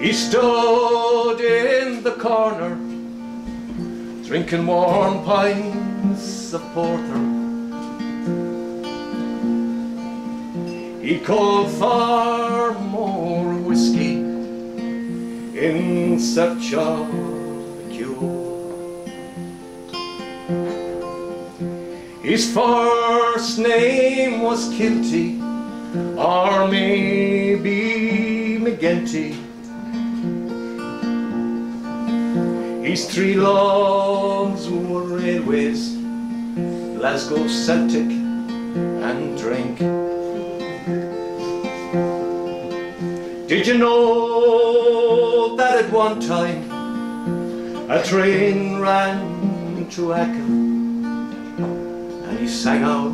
He stood in the corner, drinking warm pints of porter. He called for more whiskey in search of a cure. His first name was Kilty, or maybe McGinty. His three loves were railways, Glasgow Celtic and drink. Did you know that at one time a train ran through Achill and he sang out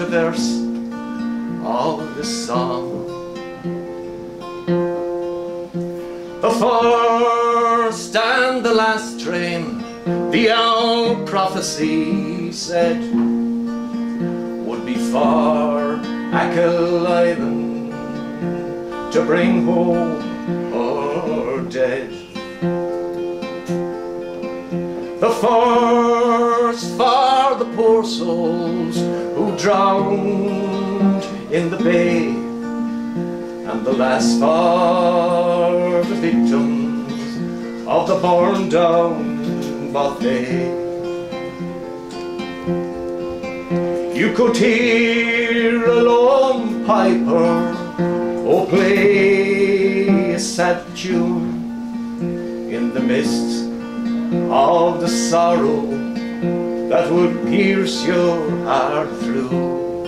a verse of the song? The first last train, the old prophecy said, would be Achill Island to bring home our dead. The first for the poor souls who drowned in the bay, and the last for the victims of the born down bothy. You could hear a lone piper Oh, play a sad tune in the midst of the sorrow that would pierce your heart through.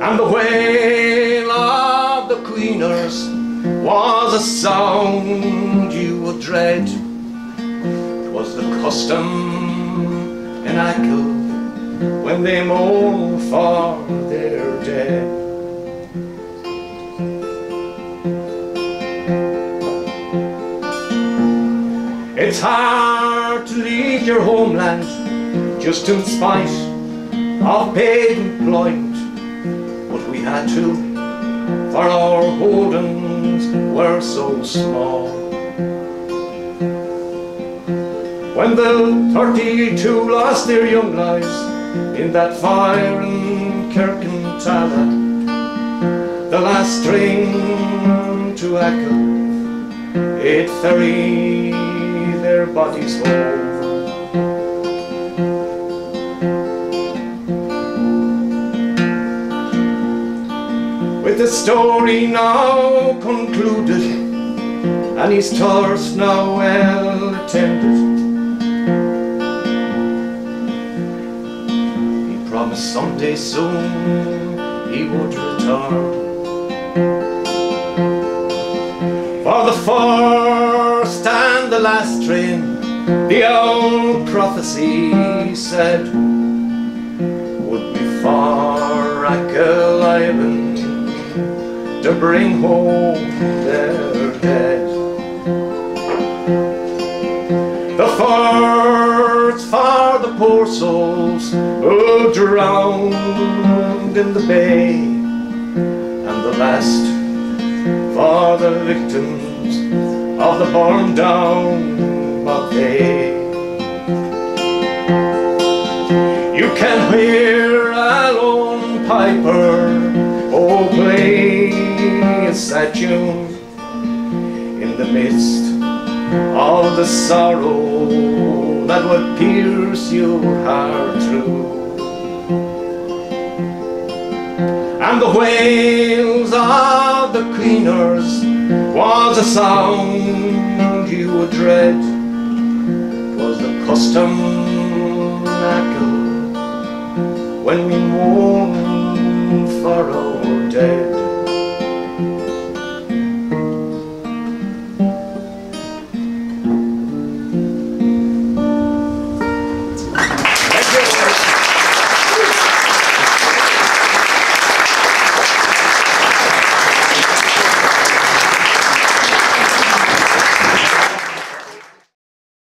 And the wail of the keeners was a sound you would dread. Was the custom in Achill when they mourn for their dead. It's hard to leave your homeland just in spite of paid employment, but we had to, for our holdings were so small. When the 32 lost their young lives in that fire in Kirkintilloch, the last train to Achill, it ferried their bodies home. The story now concluded, and his thirst now well attended, he promised someday soon he would return. For the first and the last train, the old prophecy said, would be for Achill Island to bring home their dead. The first for the poor souls who drowned in the bay, and the last for the victims of the born down bothy. You can hear a lone piper a sad tune in the midst of the sorrow that would pierce your heart through. And the wails of the cleaners was a sound you would dread. Was the custom echo when we mourn for our dead.